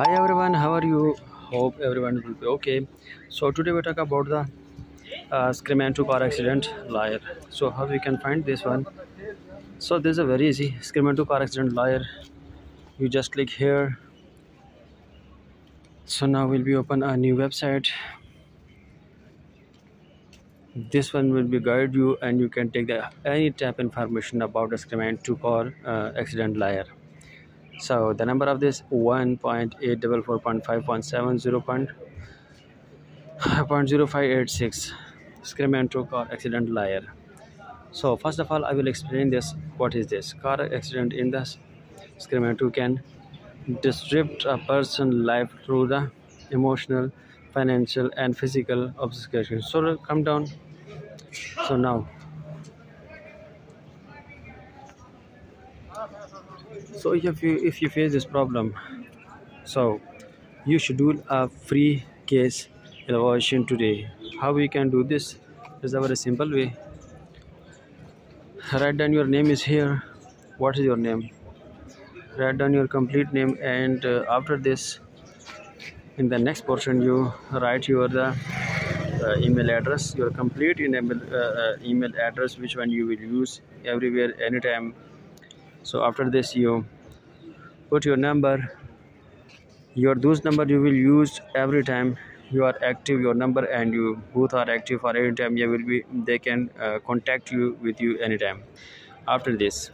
hi everyone how are you? Hope everyone will be okay. So today we talk about the uh, Sacramento car accident lawyer so how we can find this one? So this is a very easy Sacramento car accident lawyer you just click here. So now we'll be open a new website. This one will be guide you and you can take the any type information about the Sacramento car uh, accident lawyer so the number of this 1.844.517.0.0586 Sacramento car accident layer. So first of all I will explain this. What is this? Car accident in the Sacramento can disrupt a person's life through the emotional financial and physical obstacles so come down. So now so if you if you face this problem so you schedule a free case evaluation today. How we can do this? Is a very simple way. Write down your name is here. What is your name? Write down your complete name and uh, after this in the next portion you write your the uh, email address your complete email, uh, uh, email address which one you will use everywhere anytime so after this you put your number your those number you will use every time you are active your number and you both are active for any time you will be they can uh, contact you with you anytime. After this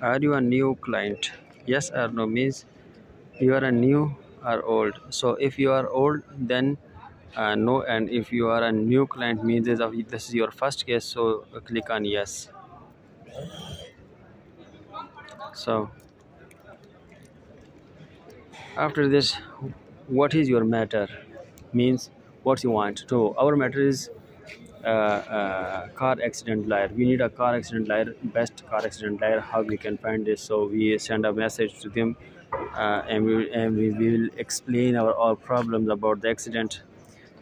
are you a new client? Yes or no means you are a new or old. So if you are old then uh, no and if you are a new client means this is your first case so click on yes. So after this what is your matter? Means what you want. So our matter is uh, uh, car accident lawyer. We need a car accident lawyer best car accident lawyer how we can find this. So we send a message to them uh, and we and we will explain our all problems about the accident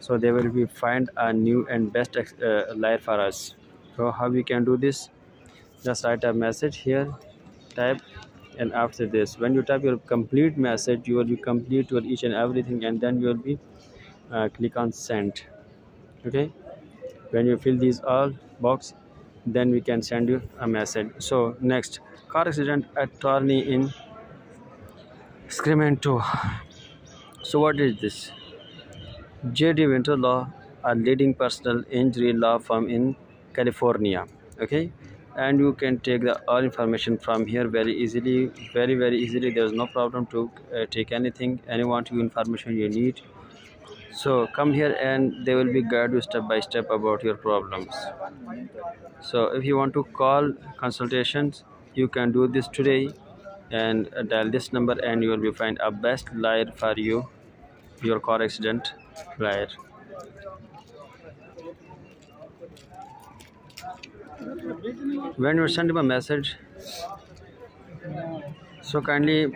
so they will be find a new and best uh, lawyer for us. So how we can do this? Just write a message here type and after this when you type your complete message you will be complete your each and everything and then you will be uh, click on send. Okay? When you fill these all box then we can send you a message. So next car accident attorney in Sacramento so what is this JD Winter Law, a leading personal injury law firm in California. Okay, and you can take the all information from here very easily, very very easily. There's no problem to uh, take anything, anyone to information you need. So come here and they will be guide you step by step about your problems. So if you want to call consultations, you can do this today and dial this number and you will be find a best lawyer for you your car accident right. When you send him a message so kindly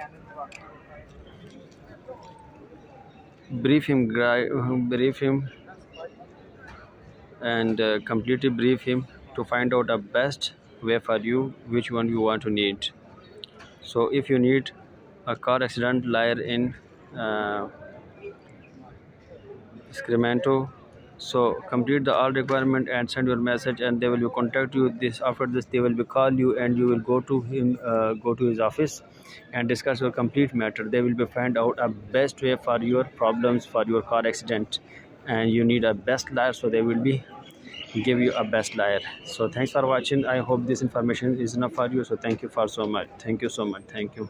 brief him brief him and uh, completely brief him to find out the best way for you which one you want to need. So if you need a car accident lawyer in uh, Sacramento so complete the all requirement and send your message and they will be contact you. This after this they will be call you and you will go to him uh, go to his office and discuss your complete matter. They will be find out a best way for your problems for your car accident. And you need a best lawyer so they will be give you a best lawyer. So thanks for watching. I hope this information is enough for you. So thank you for so much. Thank you so much. Thank you